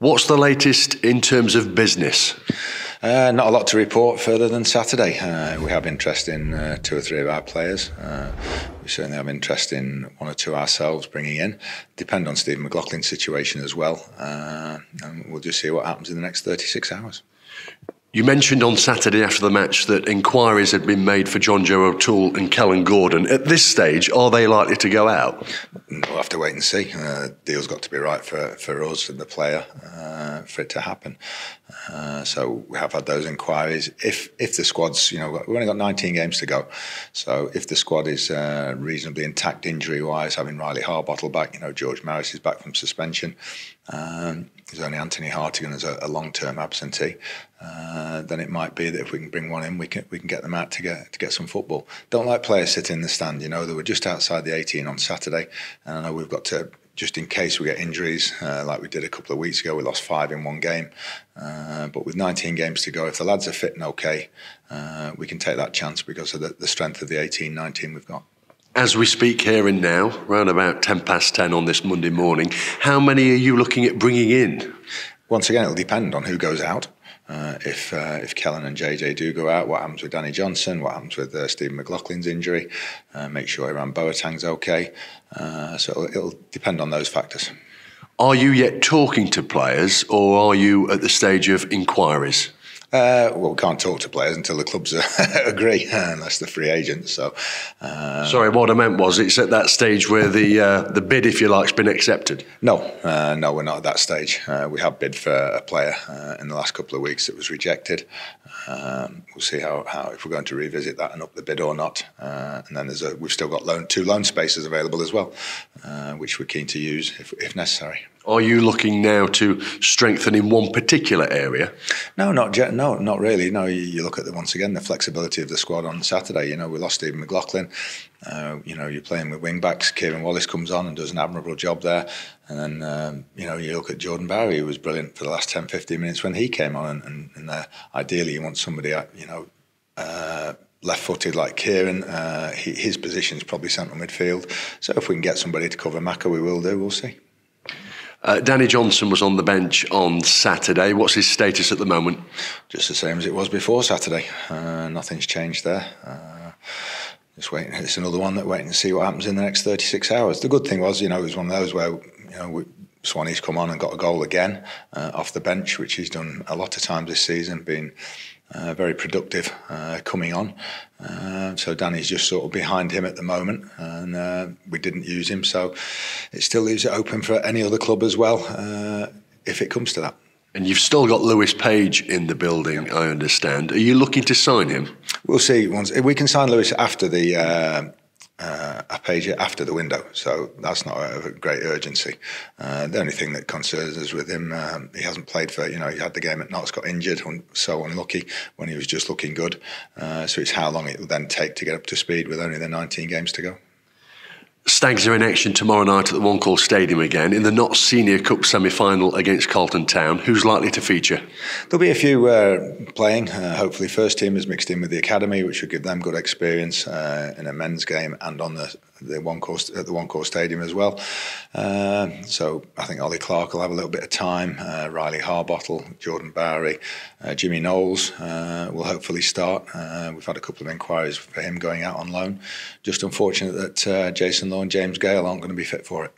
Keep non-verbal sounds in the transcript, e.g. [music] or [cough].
What's the latest in terms of business? Uh, not a lot to report further than Saturday. Uh, we have interest in uh, two or three of our players. Uh, we certainly have interest in one or two ourselves bringing in. Depend on Stephen McLaughlin's situation as well. Uh, and we'll just see what happens in the next 36 hours. You mentioned on Saturday after the match that inquiries had been made for John Joe O'Toole and Kellan Gordon. At this stage, are they likely to go out? We'll have to wait and see. Uh, deal's got to be right for, for us and the player uh, for it to happen. Uh, so we have had those inquiries. If if the squad's, you know, we've only got 19 games to go, so if the squad is uh, reasonably intact injury-wise, having Riley Harbottle back, you know, George Maris is back from suspension. Um, there's only Anthony Hartigan as a, a long-term absentee. Uh, then it might be that if we can bring one in, we can we can get them out to get to get some football. Don't like players sitting in the stand. You know, they were just outside the 18 on Saturday, and I know we've got to just in case we get injuries, uh, like we did a couple of weeks ago. We lost five in one game. Uh, but with 19 games to go, if the lads are fit and okay, uh, we can take that chance because of the, the strength of the 18 19 we've got. As we speak here and now, around about 10 past 10 on this Monday morning, how many are you looking at bringing in? Once again, it'll depend on who goes out. Uh, if uh, if Kellan and JJ do go out, what happens with Danny Johnson? What happens with uh, Stephen McLaughlin's injury? Uh, make sure Hiram Boateng's okay. Uh, so it'll, it'll depend on those factors. Are you yet talking to players, or are you at the stage of inquiries? Uh, well, we can't talk to players until the clubs [laughs] agree, [laughs] unless they're free agents. So, uh, sorry, what I meant was it's at that stage where the uh, the bid, if you like, has been accepted. No, uh, no, we're not at that stage. Uh, we have bid for a player uh, in the last couple of weeks that was rejected. Um, we'll see how, how if we're going to revisit that and up the bid or not. and then there's a we've still got loan two loan spaces available as well, which we're keen to use if, if necessary. Are you looking now to strengthen in one particular area? No, not no, not really. No, you, you, look at the once again the flexibility of the squad on Saturday. You know, we lost Stephen McLaughlin. Uh, you know, you're playing with wing backs. Kieran Wallace comes on and does an admirable job there. And then, um, you know, you look at Jordan Bowery, who was brilliant for the last 10, 15 minutes when he came on. And, and, and uh, ideally, you want somebody, uh, you know, uh, left-footed like Kieran. Uh, he, his position is probably central midfield. So if we can get somebody to cover Maka, we will do. We'll see. Uh, Danny Johnson was on the bench on Saturday. What's his status at the moment? Just the same as it was before Saturday. Uh, nothing's changed there. Uh, just waiting. It's another one that waiting to see what happens in the next 36 hours. The good thing was, you know, it was one of those where you know Swanee's come on and got a goal again uh, off the bench, which he's done a lot of times this season, been uh, very productive uh, coming on. Uh, so Danny's just sort of behind him at the moment, and uh, we didn't use him, so it still leaves it open for any other club as well uh, if it comes to that. And you've still got Lewis Page in the building, I understand. Are you looking to sign him? We'll see. Once we can sign Lewis after the uh, page after the window, so that's not a, great urgency. Uh, the only thing that concerns us with him, um, he hasn't played for, you know, he had the game at Notts, got injured, and so unlucky when he was just looking good. Uh, so it's how long it will then take to get up to speed with only the 19 games to go. Stags are in action tomorrow night at the One Call Stadium again in the Notts Senior Cup semi final against Carlton Town. Who's likely to feature? There'll be a few uh, playing. Uh, hopefully, first team is mixed in with the academy, which will give them good experience uh, in a men's game and on the the one course at the One Call Stadium as well. Uh, so I think Ollie Clarke will have a little bit of time. Uh, Riley Harbottle, Jordan Bowery, uh, Jimmy Knowles uh, will hopefully start. Uh, we've had a couple of inquiries for him going out on loan. Just unfortunate that uh, Jason Law and James Gale aren't going to be fit for it.